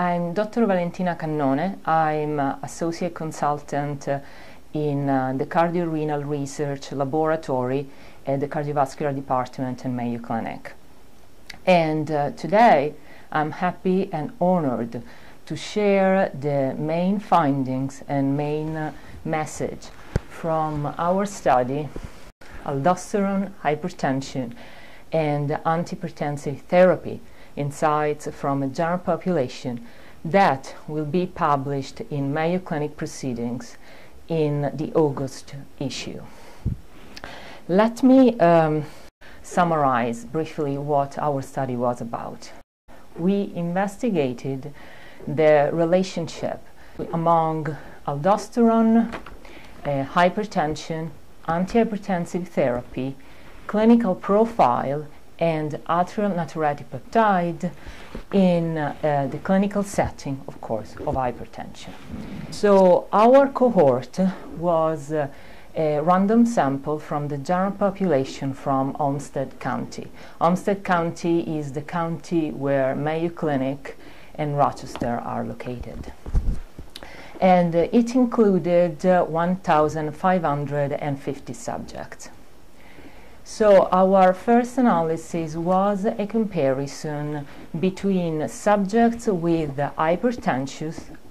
I'm Dr. Valentina Cannone. I'm uh, Associate Consultant uh, in uh, the Cardiorenal Research Laboratory at the Cardiovascular Department in Mayo Clinic. And uh, today I'm happy and honored to share the main findings and main message from our study aldosterone hypertension and antihypertensive therapy insights from a general population that will be published in Mayo Clinic Proceedings in the August issue. Let me um, summarize briefly what our study was about. We investigated the relationship among aldosterone, uh, hypertension, antihypertensive therapy, clinical profile, and atrial natriuretic peptide in uh, the clinical setting, of course, of hypertension. So our cohort was uh, a random sample from the general population from Olmsted County. Olmsted County is the county where Mayo Clinic and Rochester are located. And uh, it included uh, 1,550 subjects. So our first analysis was a comparison between subjects with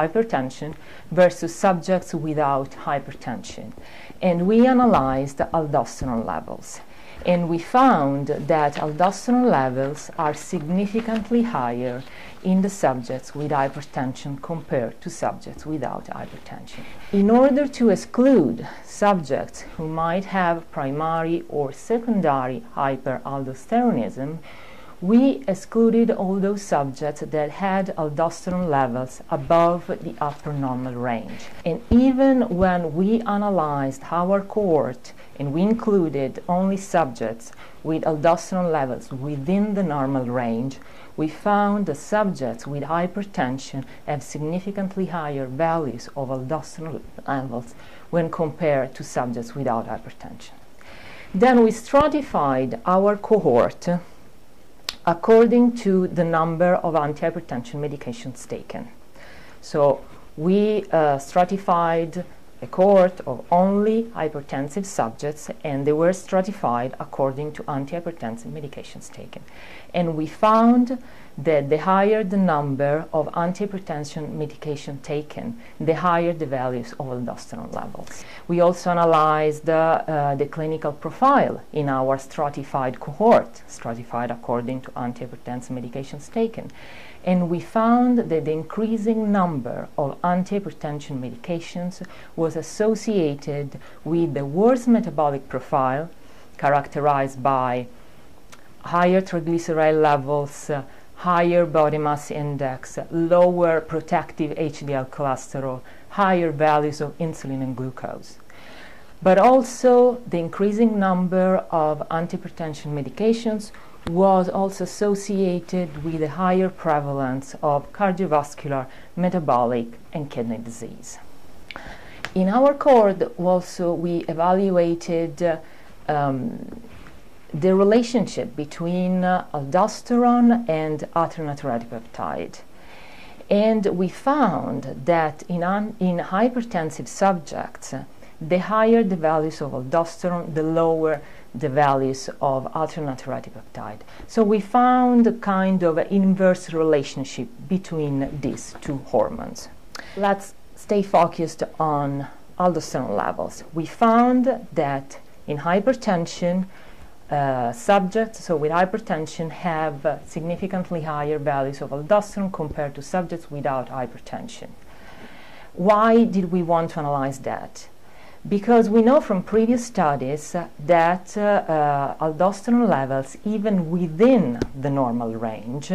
hypertension versus subjects without hypertension. And we analyzed aldosterone levels. And we found that aldosterone levels are significantly higher in the subjects with hypertension compared to subjects without hypertension. In order to exclude subjects who might have primary or secondary hyperaldosteronism, we excluded all those subjects that had aldosterone levels above the upper normal range. And even when we analyzed our cohort and we included only subjects with aldosterone levels within the normal range, we found that subjects with hypertension have significantly higher values of aldosterone levels when compared to subjects without hypertension. Then we stratified our cohort according to the number of antihypertension medications taken. So we uh, stratified a cohort of only hypertensive subjects and they were stratified according to antihypertensive medications taken. And we found that the higher the number of antihypertension medication taken, the higher the values of aldosterone levels. We also analyzed uh, uh, the clinical profile in our stratified cohort, stratified according to antihypertensive medications taken. And we found that the increasing number of antihypertension medications was associated with the worse metabolic profile characterized by higher triglyceride levels, uh, higher body mass index, lower protective HDL cholesterol, higher values of insulin and glucose. But also the increasing number of antihypertension medications was also associated with a higher prevalence of cardiovascular, metabolic, and kidney disease. In our cohort, also, we evaluated uh, um, the relationship between uh, aldosterone and natriuretic peptide. And we found that in, in hypertensive subjects, the higher the values of aldosterone, the lower the values of natriuretic peptide. So we found a kind of inverse relationship between these two hormones. Let's stay focused on aldosterone levels. We found that in hypertension, uh, subjects, so with hypertension, have uh, significantly higher values of aldosterone compared to subjects without hypertension. Why did we want to analyze that? Because we know from previous studies uh, that uh, aldosterone levels, even within the normal range,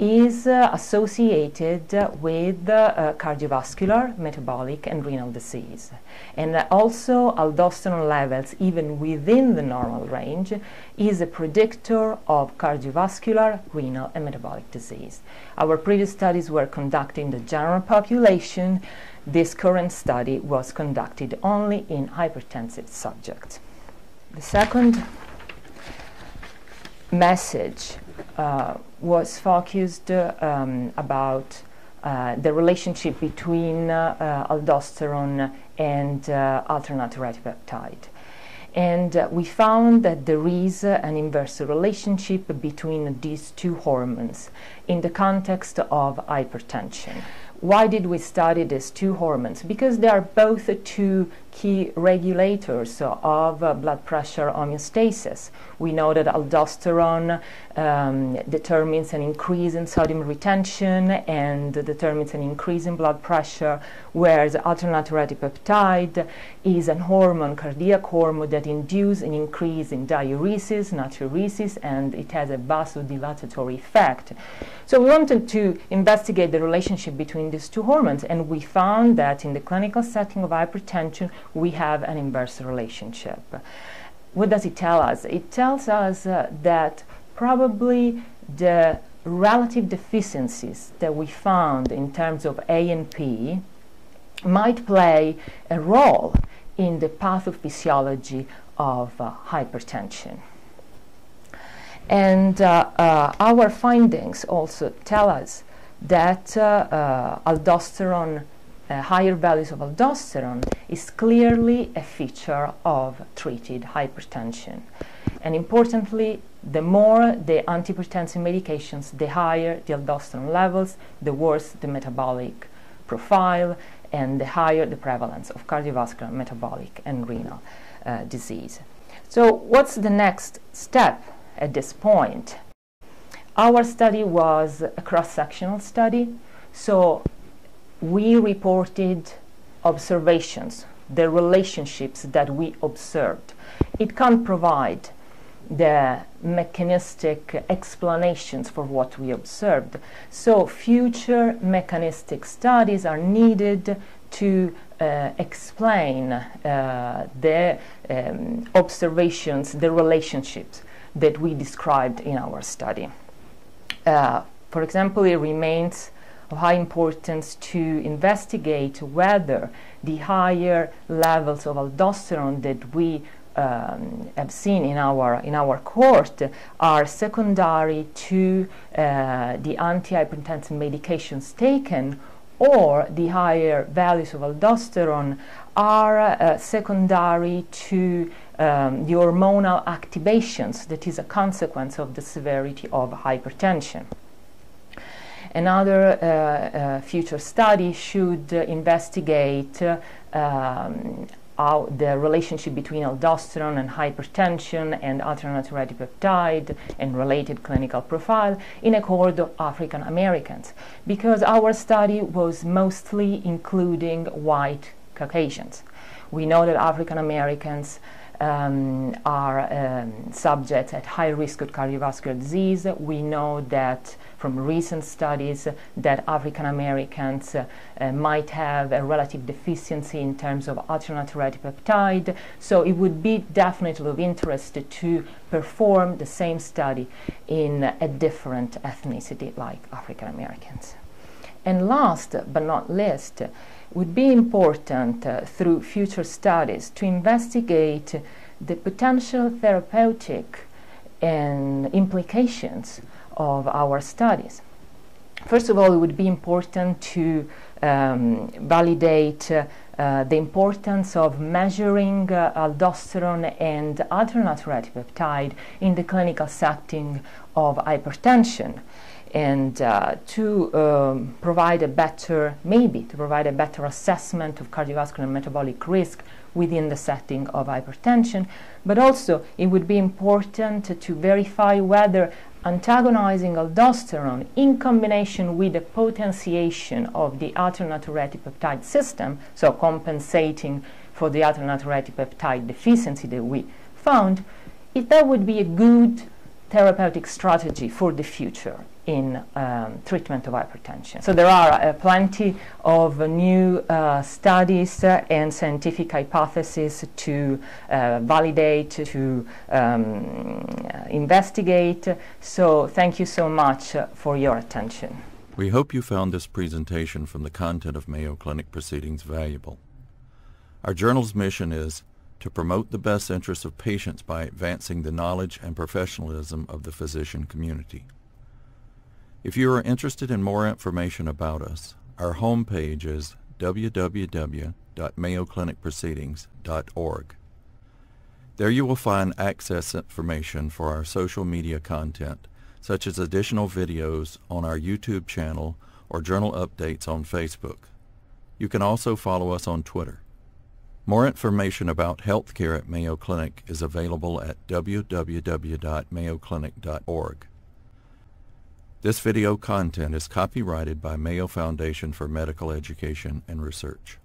is uh, associated with uh, cardiovascular, metabolic, and renal disease. And also, aldosterone levels, even within the normal range, is a predictor of cardiovascular, renal, and metabolic disease. Our previous studies were conducted in the general population. This current study was conducted only in hypertensive subjects. The second message was focused um, about uh, the relationship between uh, aldosterone and alpha-natriuretic peptide. And uh, we found that there is uh, an inverse relationship between these two hormones in the context of hypertension. Why did we study these two hormones? Because they are both two key regulators of uh, blood pressure homeostasis. We know that aldosterone um, determines an increase in sodium retention and determines an increase in blood pressure, whereas alpha-natriuretic peptide is a hormone, cardiac hormone, that induces an increase in diuresis, natriuresis, and it has a vasodilatory effect. So we wanted to investigate the relationship between these two hormones, and we found that in the clinical setting of hypertension, we have an inverse relationship. What does it tell us? It tells us uh, that probably the relative deficiencies that we found in terms of ANP might play a role in the pathophysiology of uh, hypertension. And uh, uh, our findings also tell us that uh, uh, aldosterone uh, higher values of aldosterone is clearly a feature of treated hypertension. And importantly, the more the antihypertensive medications, the higher the aldosterone levels, the worse the metabolic profile, and the higher the prevalence of cardiovascular, metabolic, and renal uh, disease. So, what's the next step at this point? Our study was a cross sectional study, so we reported observations, the relationships that we observed. It can't provide the mechanistic explanations for what we observed. So, future mechanistic studies are needed to uh, explain uh, the um, observations, the relationships that we described in our study. Uh, for example, it remains of high importance to investigate whether the higher levels of aldosterone that we um, have seen in our in our cohort are secondary to uh, the antihypertensive medications taken or the higher values of aldosterone are uh, secondary to um, the hormonal activations that is a consequence of the severity of hypertension. Another uh, uh, future study should investigate um, how the relationship between aldosterone and hypertension and alpha-natriuretic peptide and related clinical profile in a cohort of African Americans because our study was mostly including white Caucasians. We know that African Americans um, are um, subjects at high risk of cardiovascular disease. We know that from recent studies that African Americans uh, might have a relative deficiency in terms of alpha-natriuretic peptide. So it would be definitely of interest to perform the same study in a different ethnicity like African Americans. And last but not least, would be important uh, through future studies to investigate the potential therapeutic and implications of our studies. First of all, it would be important to um, validate uh, uh, the importance of measuring uh, aldosterone and other natriuretic peptide in the clinical setting of hypertension and uh, to um, provide a better, maybe to provide a better assessment of cardiovascular and metabolic risk within the setting of hypertension. But also, it would be important to verify whether antagonizing aldosterone in combination with the potentiation of the alpha-natriuretic peptide system, so compensating for the alpha-natriuretic peptide deficiency that we found, if that would be a good therapeutic strategy for the future in um, treatment of hypertension. So there are uh, plenty of new uh, studies and scientific hypotheses to uh, validate, to um, investigate. So thank you so much for your attention. We hope you found this presentation from the content of Mayo Clinic proceedings valuable. Our journal's mission is to promote the best interests of patients by advancing the knowledge and professionalism of the physician community. If you are interested in more information about us, our homepage is www.mayoclinicproceedings.org. There you will find access information for our social media content, such as additional videos on our YouTube channel or journal updates on Facebook. You can also follow us on Twitter. More information about healthcare at Mayo Clinic is available at www.mayoclinic.org. This video content is copyrighted by Mayo Foundation for Medical Education and Research.